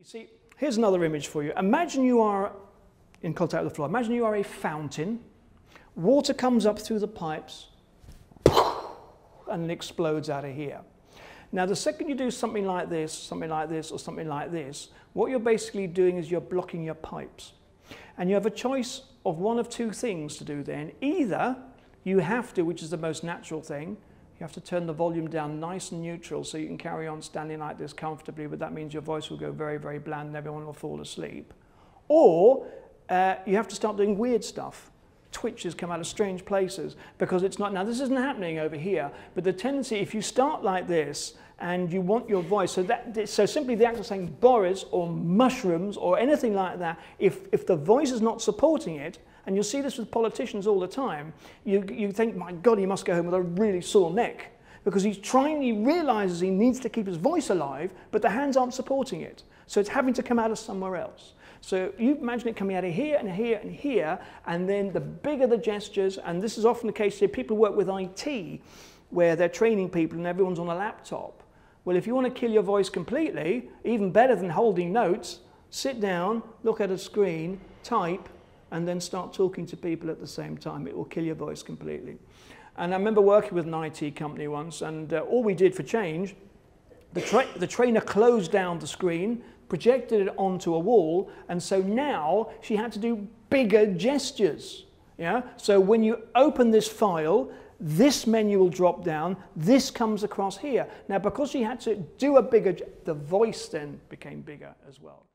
You see, here's another image for you. Imagine you are in contact with the floor. Imagine you are a fountain. Water comes up through the pipes and it explodes out of here. Now, the second you do something like this, something like this, or something like this, what you're basically doing is you're blocking your pipes. And you have a choice of one of two things to do then. Either you have to, which is the most natural thing, you have to turn the volume down nice and neutral so you can carry on standing like this comfortably, but that means your voice will go very, very bland and everyone will fall asleep. Or uh, you have to start doing weird stuff. Twitches come out of strange places because it's not, now this isn't happening over here, but the tendency, if you start like this and you want your voice, so, that, so simply the act of saying Boris or mushrooms or anything like that, if, if the voice is not supporting it, and you'll see this with politicians all the time, you, you think, my God, he must go home with a really sore neck because he's trying, he realizes he needs to keep his voice alive, but the hands aren't supporting it. So it's having to come out of somewhere else. So you imagine it coming out of here and here and here, and then the bigger the gestures, and this is often the case here, people work with IT, where they're training people and everyone's on a laptop. Well, if you want to kill your voice completely, even better than holding notes, sit down, look at a screen, type, and then start talking to people at the same time. It will kill your voice completely. And I remember working with an IT company once, and uh, all we did for change, the, tra the trainer closed down the screen, projected it onto a wall, and so now she had to do bigger gestures. Yeah? So when you open this file, this menu will drop down, this comes across here. Now, because she had to do a bigger, the voice then became bigger as well.